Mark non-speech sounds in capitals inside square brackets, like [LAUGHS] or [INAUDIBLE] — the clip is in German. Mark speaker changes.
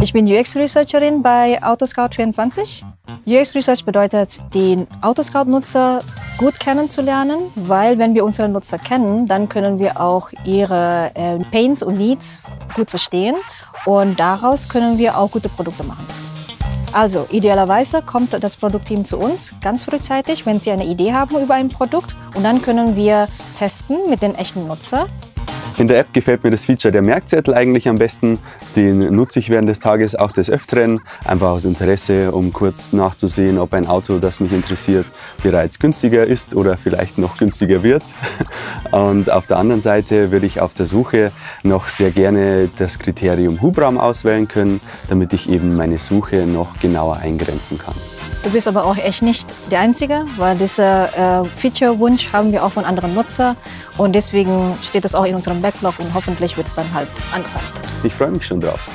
Speaker 1: Ich bin UX-Researcherin bei Autoscout24. UX Research bedeutet, den Autoscout-Nutzer gut kennenzulernen, weil wenn wir unsere Nutzer kennen, dann können wir auch ihre äh, Pains und Needs gut verstehen und daraus können wir auch gute Produkte machen. Also idealerweise kommt das Produktteam zu uns ganz frühzeitig, wenn sie eine Idee haben über ein Produkt und dann können wir testen mit den echten Nutzer
Speaker 2: in der App gefällt mir das Feature der Merkzettel eigentlich am besten. Den nutze ich während des Tages auch des Öfteren, einfach aus Interesse, um kurz nachzusehen, ob ein Auto, das mich interessiert, bereits günstiger ist oder vielleicht noch günstiger wird. [LAUGHS] Und auf der anderen Seite würde ich auf der Suche noch sehr gerne das Kriterium Hubraum auswählen können, damit ich eben meine Suche noch genauer eingrenzen kann.
Speaker 1: Du bist aber auch echt nicht der Einzige, weil dieser äh, Feature-Wunsch haben wir auch von anderen Nutzern und deswegen steht das auch in unserem Backlog und hoffentlich wird es dann halt angefasst.
Speaker 2: Ich freue mich schon drauf.